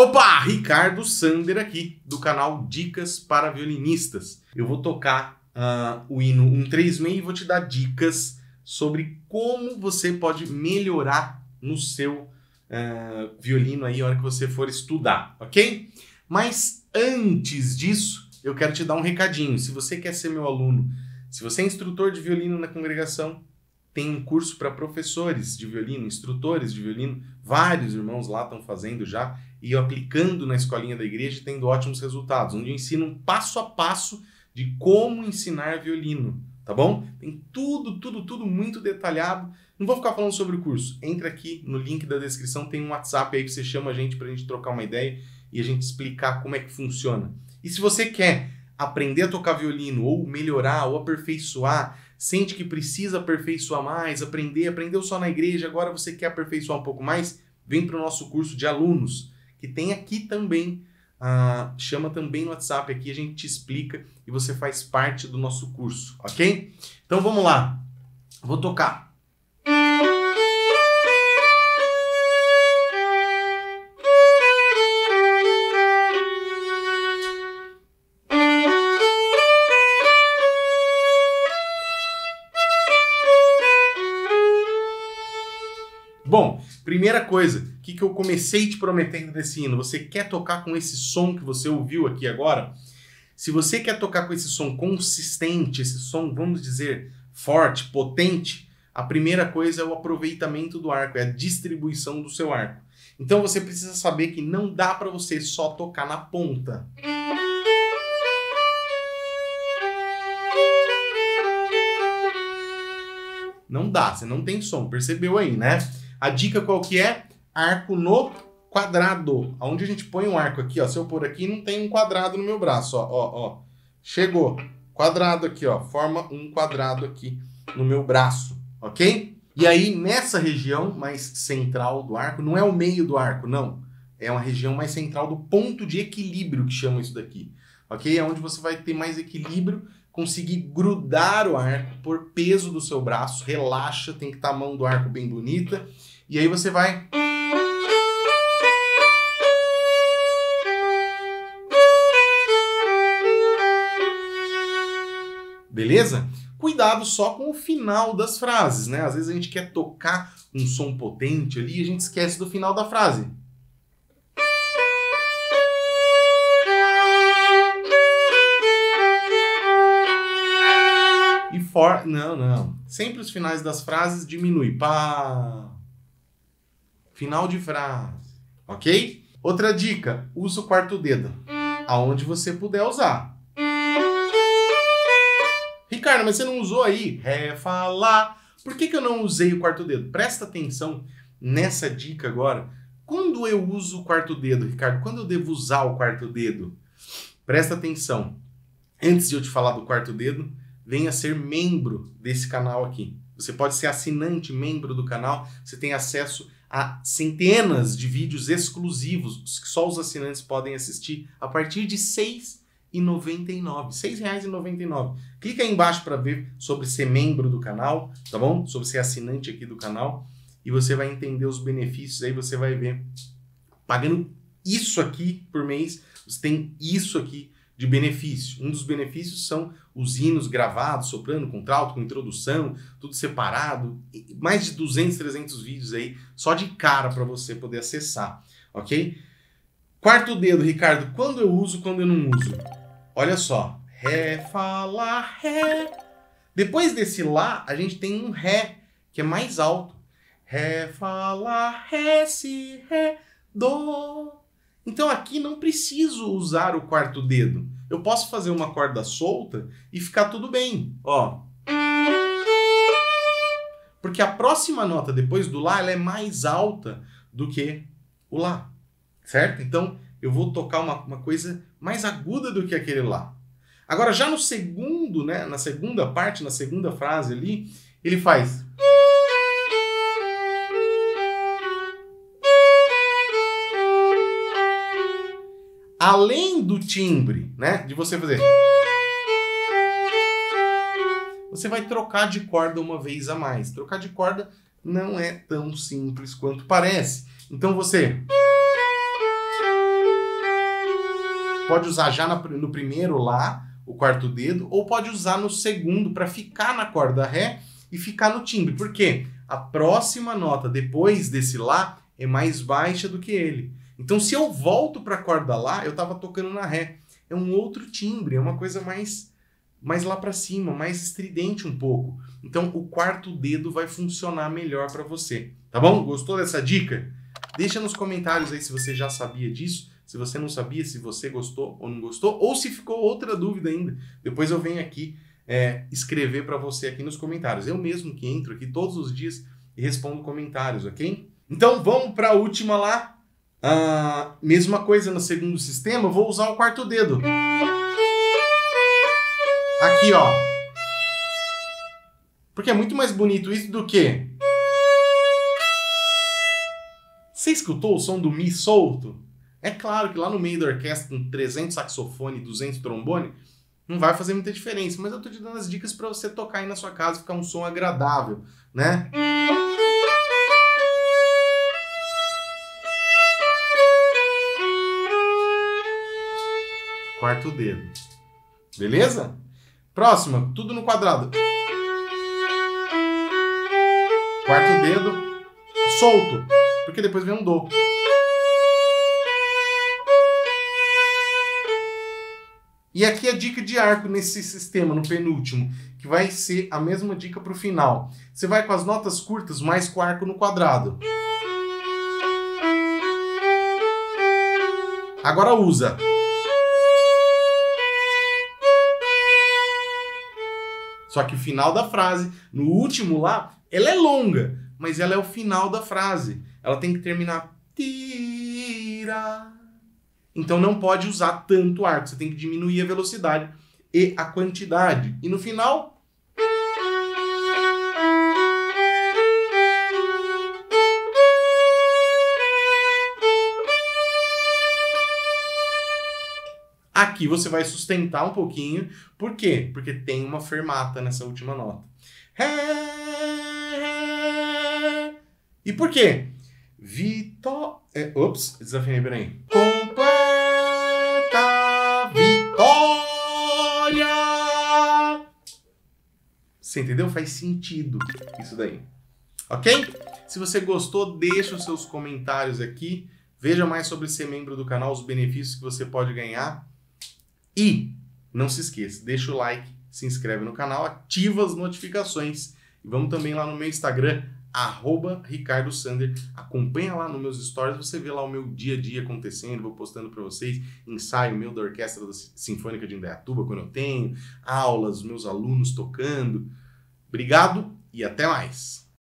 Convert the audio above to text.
Opa, Ricardo Sander aqui, do canal Dicas para Violinistas. Eu vou tocar uh, o hino 136 e vou te dar dicas sobre como você pode melhorar no seu uh, violino aí na hora que você for estudar, ok? Mas antes disso, eu quero te dar um recadinho. Se você quer ser meu aluno, se você é instrutor de violino na congregação, tem um curso para professores de violino, instrutores de violino, vários irmãos lá estão fazendo já e aplicando na escolinha da igreja tendo ótimos resultados, onde eu ensino um passo a passo de como ensinar violino, tá bom? Tem tudo, tudo, tudo muito detalhado. Não vou ficar falando sobre o curso. Entra aqui no link da descrição, tem um WhatsApp aí que você chama a gente para a gente trocar uma ideia e a gente explicar como é que funciona. E se você quer aprender a tocar violino ou melhorar ou aperfeiçoar, sente que precisa aperfeiçoar mais, aprender, aprendeu só na igreja, agora você quer aperfeiçoar um pouco mais, vem para o nosso curso de alunos, que tem aqui também, uh, chama também no WhatsApp aqui, a gente te explica e você faz parte do nosso curso, ok? Então vamos lá, vou tocar. Bom, primeira coisa, que, que eu comecei te prometendo desse hino? Você quer tocar com esse som que você ouviu aqui agora? Se você quer tocar com esse som consistente, esse som, vamos dizer, forte, potente, a primeira coisa é o aproveitamento do arco, é a distribuição do seu arco. Então você precisa saber que não dá para você só tocar na ponta. Não dá, você não tem som, percebeu aí, né? A dica qual que é? Arco no quadrado. Onde a gente põe um arco aqui, ó. Se eu pôr aqui, não tem um quadrado no meu braço, ó, ó, ó. Chegou. Quadrado aqui, ó. Forma um quadrado aqui no meu braço, ok? E aí, nessa região mais central do arco, não é o meio do arco, não. É uma região mais central do ponto de equilíbrio, que chama isso daqui. Ok? É onde você vai ter mais equilíbrio, conseguir grudar o arco por peso do seu braço. Relaxa, tem que estar tá a mão do arco bem bonita e aí você vai. Beleza? Cuidado só com o final das frases, né? Às vezes a gente quer tocar um som potente ali e a gente esquece do final da frase. E for... Não, não. Sempre os finais das frases diminui. Pá. Final de frase. Ok? Outra dica: usa o quarto dedo. Aonde você puder usar. Ricardo, mas você não usou aí? Ré, falar. Por que, que eu não usei o quarto dedo? Presta atenção nessa dica agora. Quando eu uso o quarto dedo, Ricardo, quando eu devo usar o quarto dedo? Presta atenção. Antes de eu te falar do quarto dedo, venha ser membro desse canal aqui. Você pode ser assinante, membro do canal, você tem acesso a centenas de vídeos exclusivos que só os assinantes podem assistir a partir de R$ 6,99. R$ 6,99. Clica aí embaixo para ver sobre ser membro do canal, tá bom? Sobre ser assinante aqui do canal e você vai entender os benefícios aí, você vai ver pagando isso aqui por mês, você tem isso aqui de benefício. Um dos benefícios são os hinos gravados, soprando, contralto, com introdução, tudo separado. Mais de 200, 300 vídeos aí, só de cara para você poder acessar, ok? Quarto dedo, Ricardo, quando eu uso, quando eu não uso? Olha só, Ré, Fá, Lá, Ré. Depois desse Lá, a gente tem um Ré, que é mais alto. Ré, Fá, Lá, Ré, Si, Ré, Dó. Então aqui não preciso usar o quarto dedo. Eu posso fazer uma corda solta e ficar tudo bem, ó. Porque a próxima nota depois do Lá ela é mais alta do que o Lá, certo? Então eu vou tocar uma, uma coisa mais aguda do que aquele Lá. Agora já no segundo, né, na segunda parte, na segunda frase ali, ele faz... além do timbre, né? De você fazer. Você vai trocar de corda uma vez a mais. Trocar de corda não é tão simples quanto parece. Então você. Pode usar já no primeiro lá, o quarto dedo, ou pode usar no segundo para ficar na corda Ré e ficar no timbre. Por quê? A próxima nota depois desse Lá é mais baixa do que ele. Então, se eu volto para a corda Lá, eu estava tocando na Ré. É um outro timbre, é uma coisa mais mais lá para cima, mais estridente um pouco. Então o quarto dedo vai funcionar melhor para você, tá bom? Gostou dessa dica? Deixa nos comentários aí se você já sabia disso, se você não sabia, se você gostou ou não gostou, ou se ficou outra dúvida ainda. Depois eu venho aqui é, escrever para você aqui nos comentários. Eu mesmo que entro aqui todos os dias e respondo comentários, ok? Então vamos para a última lá. Ah, mesma coisa no segundo sistema, vou usar o quarto dedo. Aqui, ó. Porque é muito mais bonito isso do que. Você escutou o som do Mi solto? É claro que lá no meio da orquestra, com 300 saxofone e 200 trombone, não vai fazer muita diferença, mas eu tô te dando as dicas para você tocar aí na sua casa e ficar um som agradável, né? Quarto dedo. Beleza? Próxima, tudo no quadrado. Quarto dedo solto, porque depois vem um dó. E aqui a dica de arco nesse sistema, no penúltimo, que vai ser a mesma dica para o final. Você vai com as notas curtas, mais com o arco no quadrado. Agora usa. Só que o final da frase, no último lá, ela é longa, mas ela é o final da frase. Ela tem que terminar tira. Então não pode usar tanto arco, você tem que diminuir a velocidade e a quantidade. E no final, Aqui você vai sustentar um pouquinho. Por quê? Porque tem uma fermata nessa última nota. E por quê? Vitó... É, ops, desafinei, peraí. Você entendeu? Faz sentido isso daí. Ok? Se você gostou, deixa os seus comentários aqui. Veja mais sobre ser membro do canal, os benefícios que você pode ganhar. E não se esqueça, deixa o like, se inscreve no canal, ativa as notificações. E vamos também lá no meu Instagram, arroba Ricardo Sander. Acompanha lá nos meus stories, você vê lá o meu dia a dia acontecendo, vou postando para vocês ensaio meu da Orquestra Sinfônica de Indaiatuba, quando eu tenho, aulas, meus alunos tocando. Obrigado e até mais!